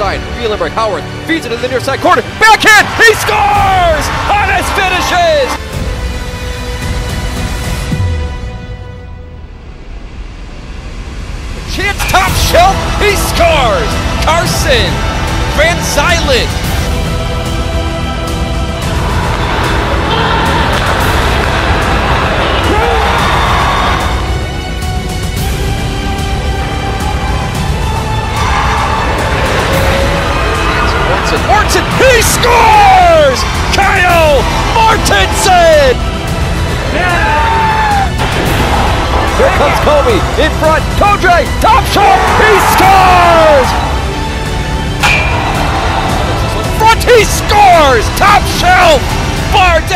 side. Wheelenberg, Howard feeds it in the near side corner. Backhand! He scores! Hannes finishes! Chance top shelf. He scores! Carson! Van Zylet! Mortensen, he scores! Kyle Mortensen! Here comes Kobe in front. Kodre, top shot, he scores! Front, he scores! Top shelf, down!